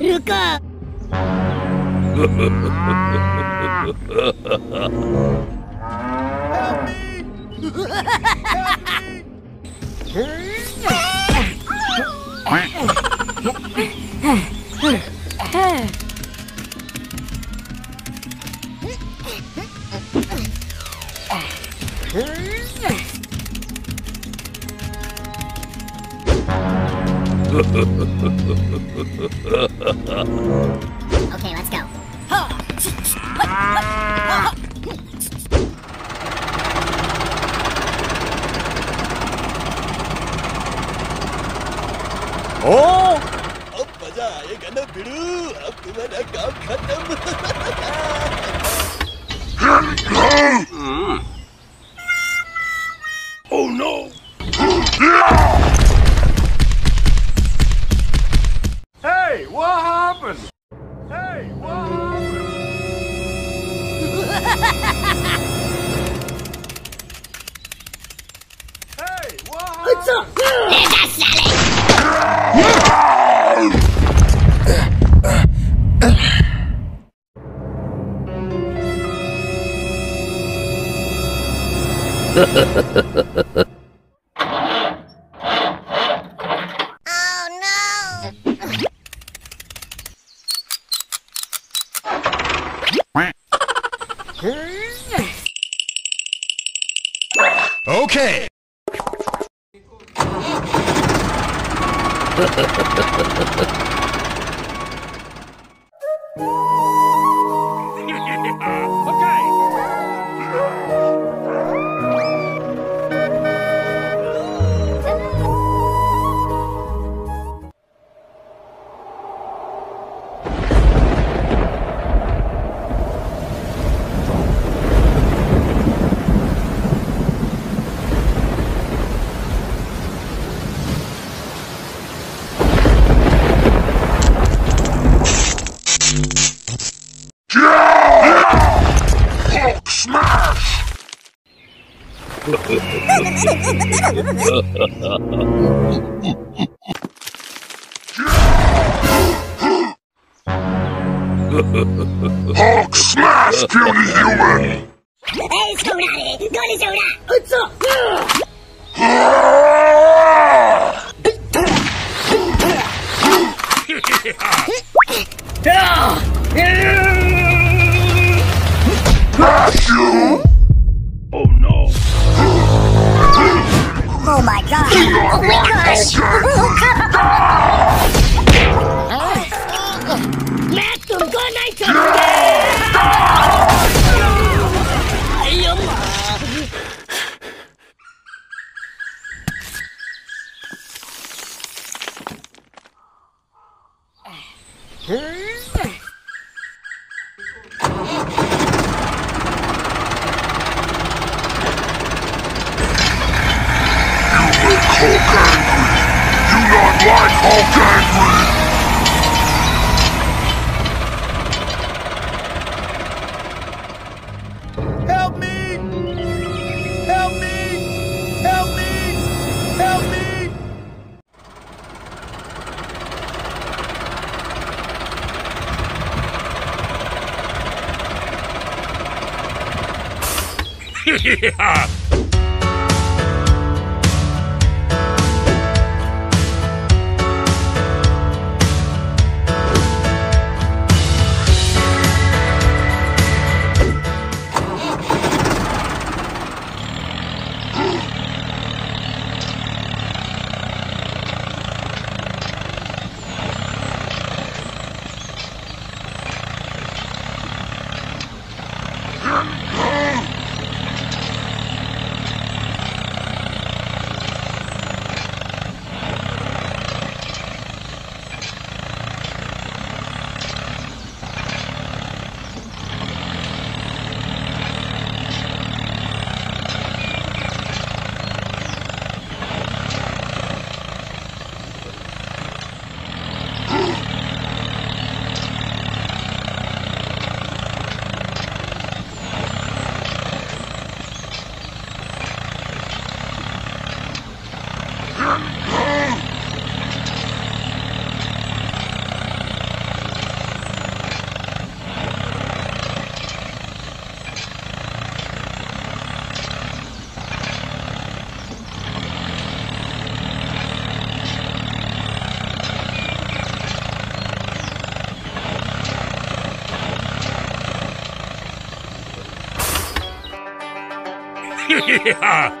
रुको Okay, let's go. ओ अब मज़ा आएगा ना बिड़ू। अब तुम्हारा काम खत्म। Oh no! Okay. Ha ha ha! Hulk smash, puny human! Hey, soda! Go to soda! Smash तुमको नहीं छोड़ूंगा Hulk Help me! Help me! Help me! Help me! yeah! yeah.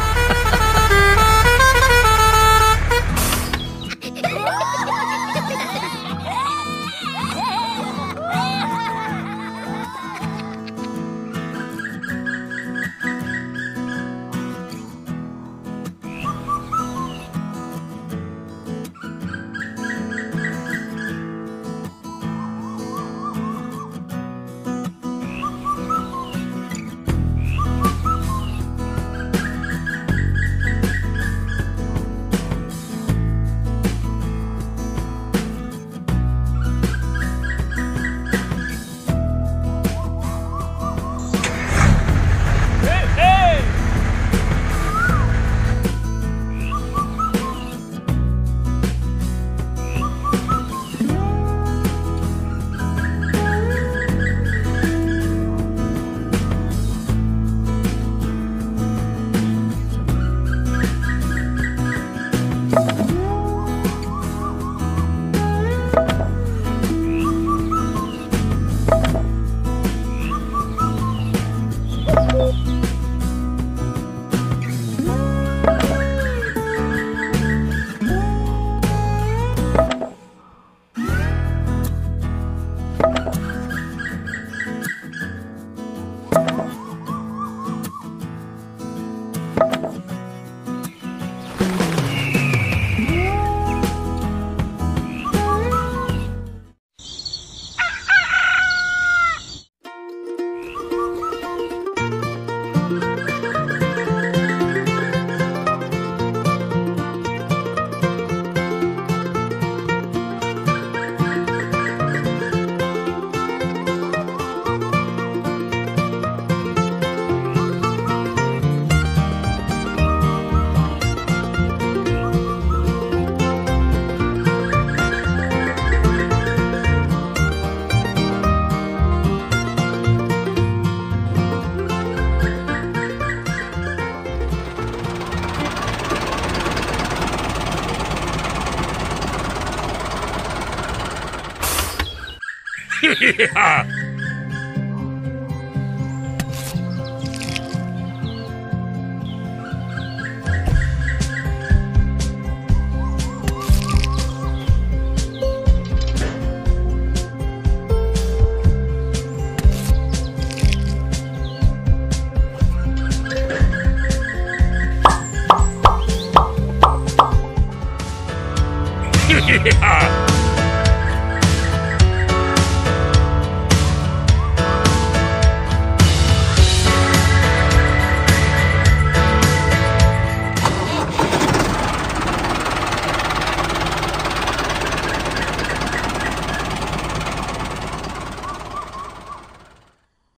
Yeah!